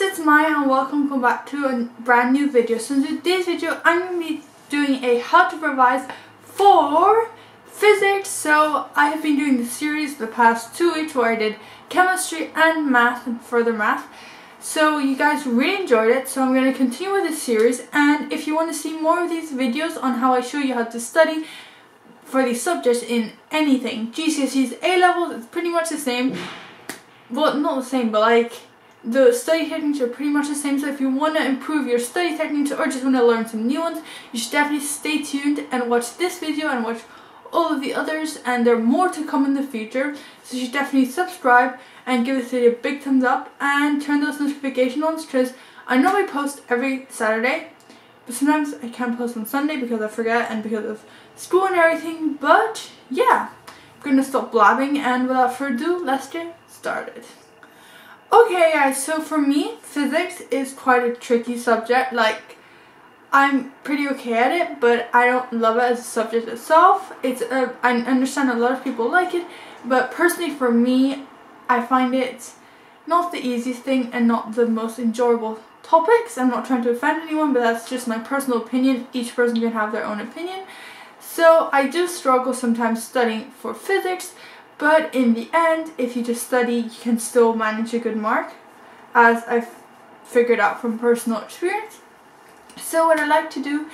it's Maia and welcome back to a brand new video. So in today's video, I'm going to be doing a how to revise for physics. So I have been doing the series the past two weeks where I did chemistry and math and further math. So you guys really enjoyed it, so I'm going to continue with this series. And if you want to see more of these videos on how I show you how to study for these subjects in anything, GCSEs, A-levels, it's pretty much the same. Well, not the same, but like the study techniques are pretty much the same so if you want to improve your study techniques or just want to learn some new ones you should definitely stay tuned and watch this video and watch all of the others and there are more to come in the future so you should definitely subscribe and give this video a big thumbs up and turn those notification on because I know I post every Saturday but sometimes I can't post on Sunday because I forget and because of school and everything but yeah I'm gonna stop blabbing and without further ado let's get started. Okay guys, so for me, physics is quite a tricky subject. Like, I'm pretty okay at it, but I don't love it as a subject itself. It's a, I understand a lot of people like it, but personally for me, I find it not the easiest thing and not the most enjoyable topics. I'm not trying to offend anyone, but that's just my personal opinion. Each person can have their own opinion. So I do struggle sometimes studying for physics but in the end, if you just study, you can still manage a good mark, as I've figured out from personal experience. So what I like to do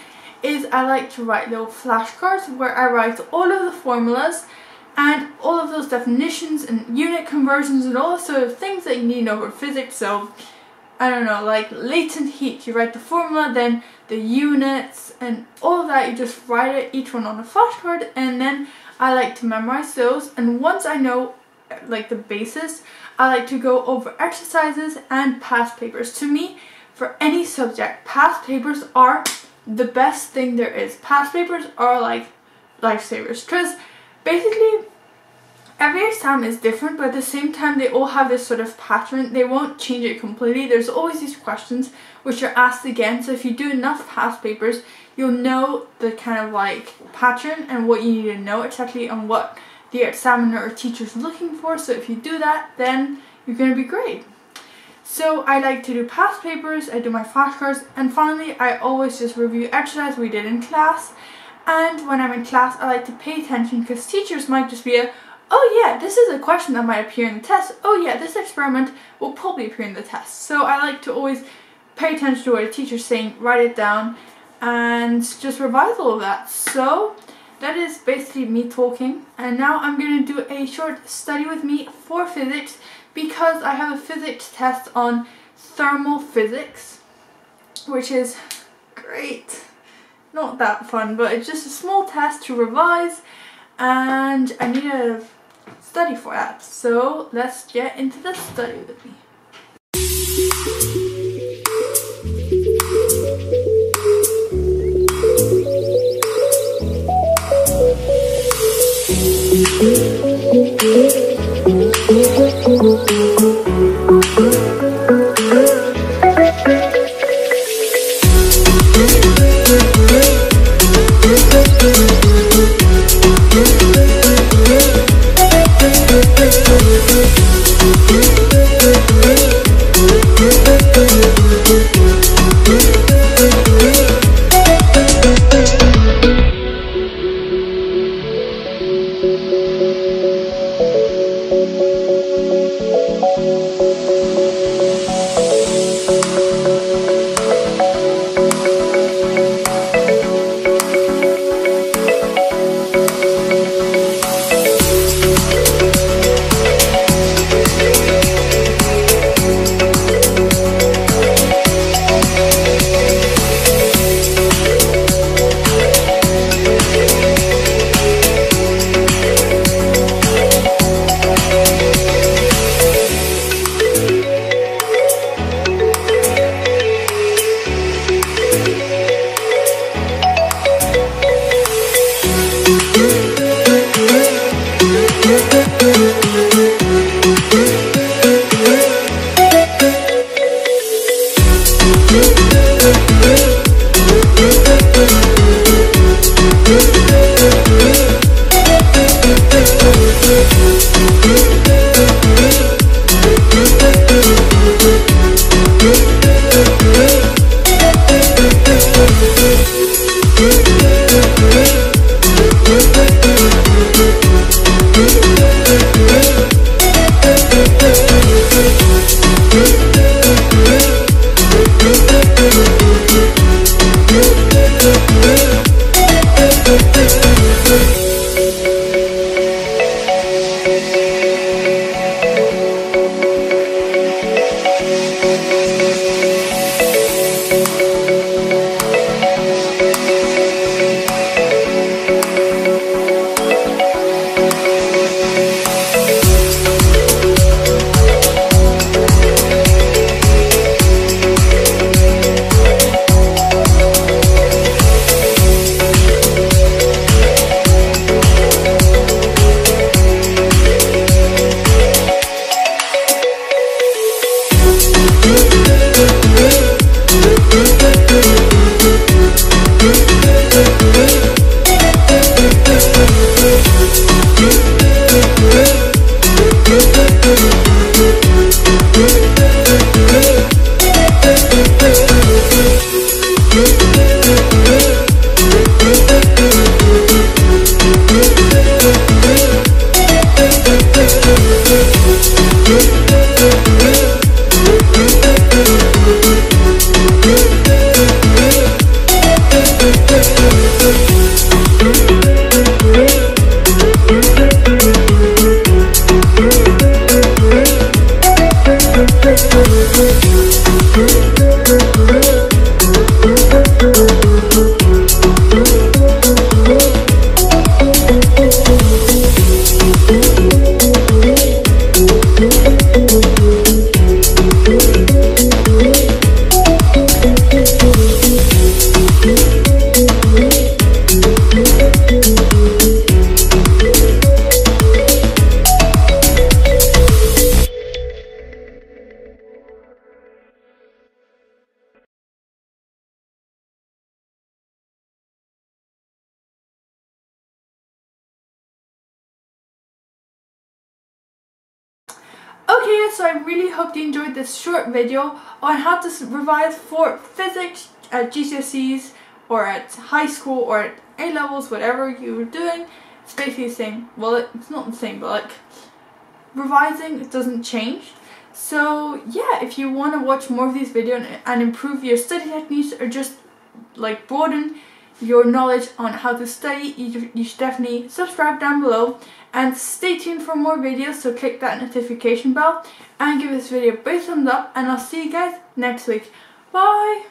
is I like to write little flashcards where I write all of the formulas and all of those definitions and unit conversions and all the sort of things that you need to know for physics. So I don't know, like latent heat, you write the formula, then the units and all that, you just write it each one on a flashcard and then I like to memorize those and once I know like the basis, I like to go over exercises and past papers. To me, for any subject, past papers are the best thing there is. Past papers are like lifesavers because basically every exam is different but at the same time they all have this sort of pattern. They won't change it completely. There's always these questions which are asked again. So if you do enough past papers you'll know the kind of like pattern and what you need to know exactly and what the examiner or teacher is looking for. So if you do that then you're going to be great. So I like to do past papers, I do my flashcards, and finally I always just review exercise we did in class. And when I'm in class, I like to pay attention because teachers might just be a, oh yeah, this is a question that might appear in the test. Oh yeah, this experiment will probably appear in the test. So I like to always pay attention to what a teacher's saying, write it down, and just revise all of that. So that is basically me talking. And now I'm going to do a short study with me for physics because I have a physics test on thermal physics, which is great. Not that fun, but it's just a small test to revise and I need a study for that. So let's get into the study with me. Okay, so I really hope you enjoyed this short video on how to revise for physics at GCSEs or at high school or at A-levels, whatever you were doing. It's basically the same. Well, it's not the same, but like revising doesn't change. So yeah, if you want to watch more of these videos and improve your study techniques or just like broaden your knowledge on how to study, you, you should definitely subscribe down below and stay tuned for more videos so click that notification bell and give this video a big thumbs up and I'll see you guys next week. Bye!